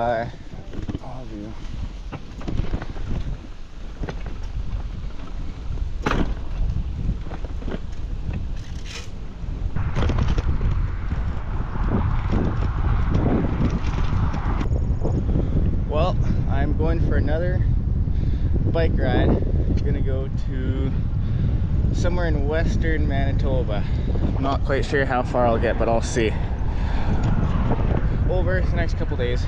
Bye. Of you. Well, I'm going for another bike ride. I'm gonna go to somewhere in western Manitoba. Not quite sure how far I'll get, but I'll see. Over the next couple days.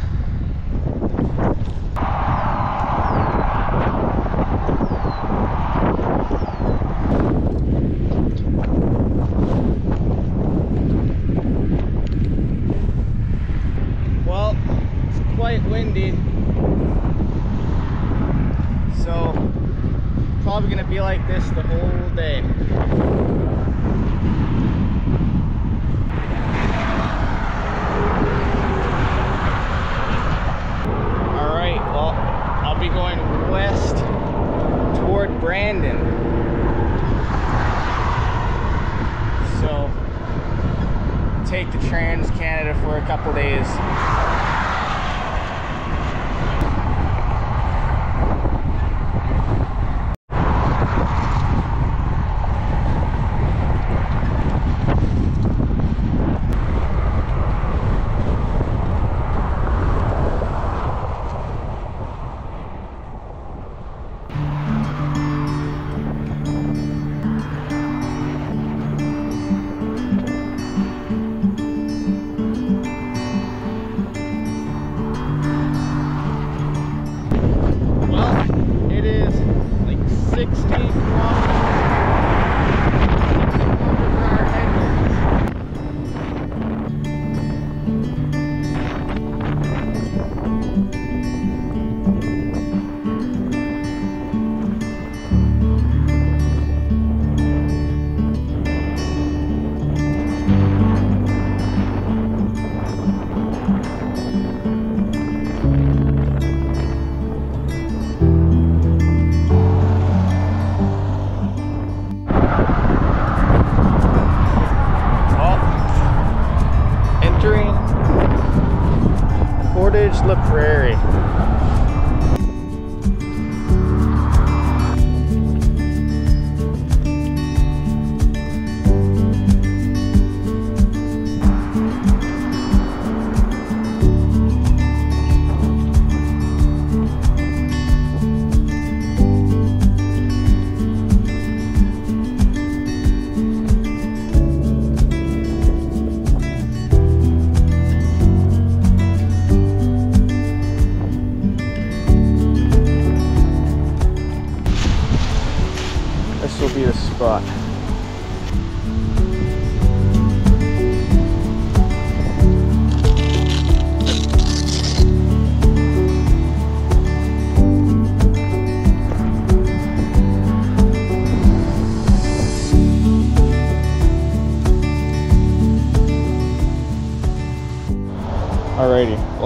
Well, it's quite windy. So, probably gonna be like this the whole day. All right, well, I'll be going west toward Brandon. So, take the Trans Canada for a couple days.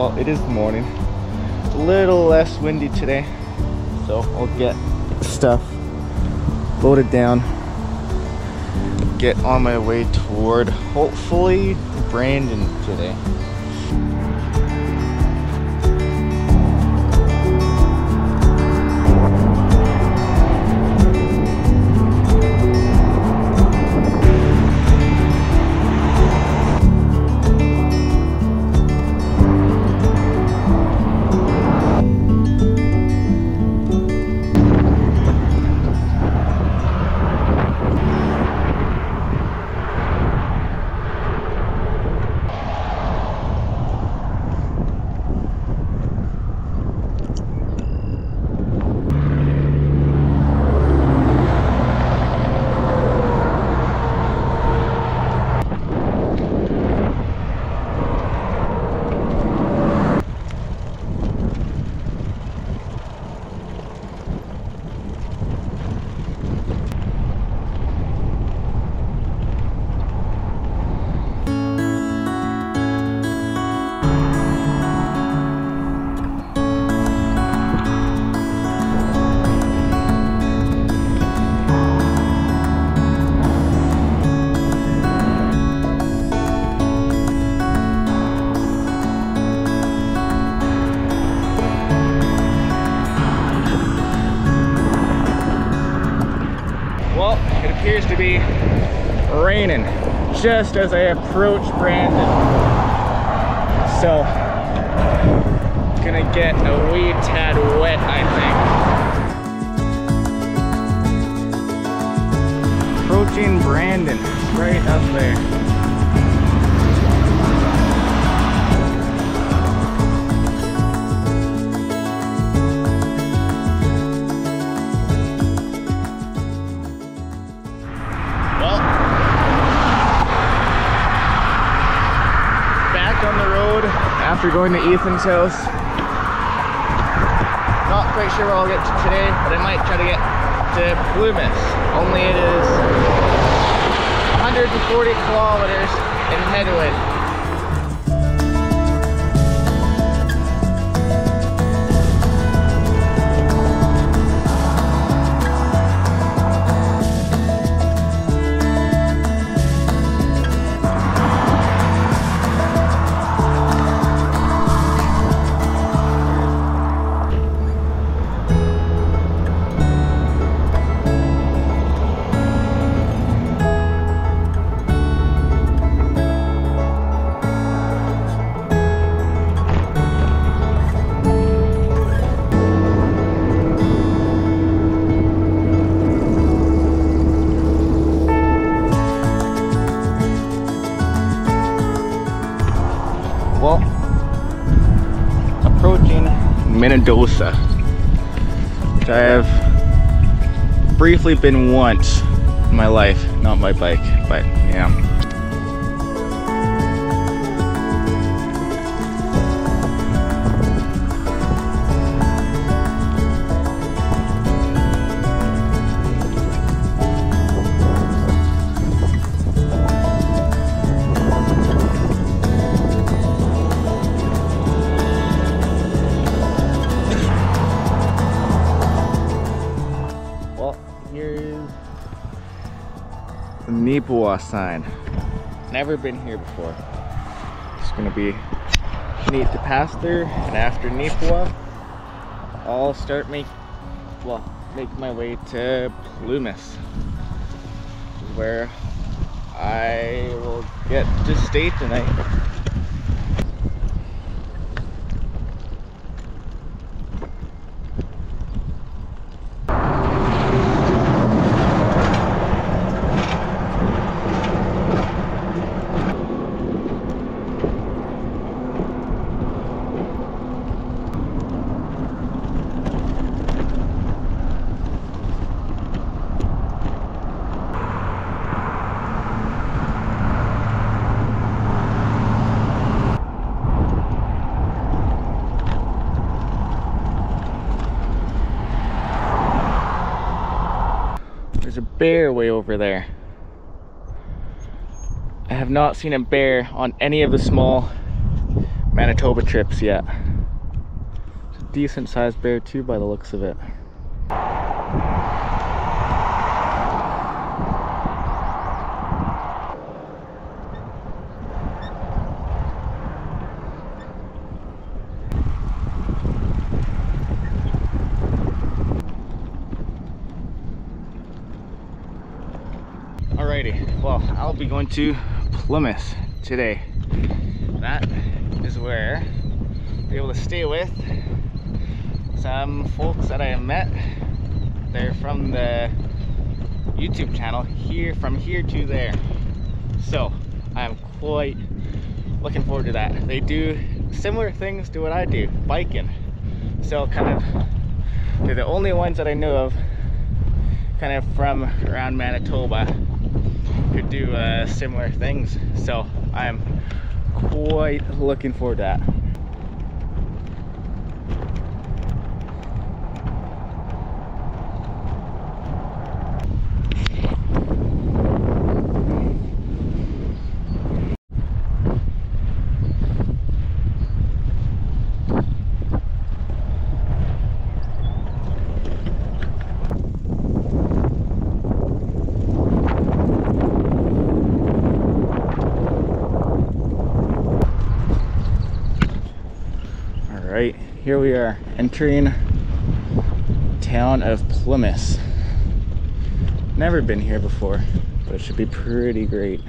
Well it is morning. A little less windy today, so I'll get stuff loaded down get on my way toward hopefully Brandon today raining just as I approach Brandon. So, gonna get a wee tad wet, I think. Approaching Brandon, right up there. After going to Ethan's house. Not quite sure where I'll get to today, but I might try to get to Plumas. Only it is 140 kilometers in headwind. Minnedosa, which I have briefly been once in my life, not my bike, but yeah. Neepawa sign. Never been here before. It's gonna be neat to pass through and after Neepawa, I'll start make well make my way to Plumas, where I will get to stay tonight. Bear way over there. I have not seen a bear on any of the small Manitoba trips yet. It's a decent sized bear too by the looks of it. Well I'll be going to Plumas today. That is where I'll be able to stay with some folks that I have met. They're from the YouTube channel here from here to there. So I'm quite looking forward to that. They do similar things to what I do biking. So kind of they're the only ones that I know of kind of from around Manitoba could do uh, similar things. So I'm quite looking forward to that. here we are entering town of Plumas. Never been here before, but it should be pretty great.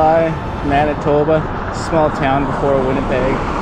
Manitoba, small town before Winnipeg.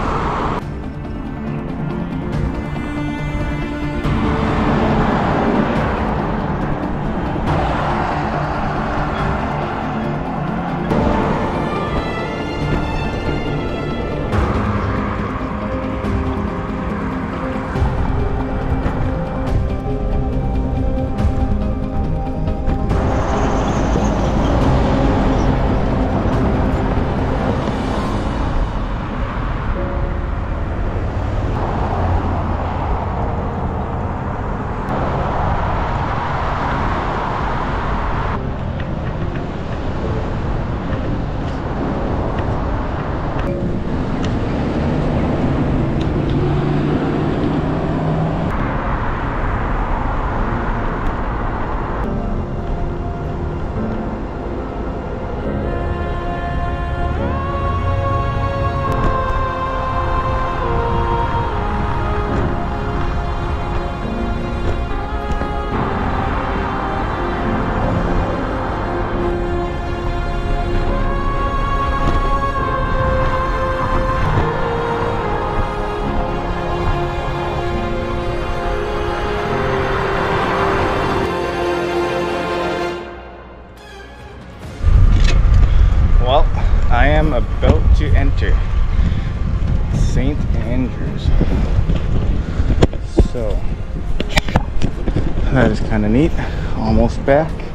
the meet, almost back.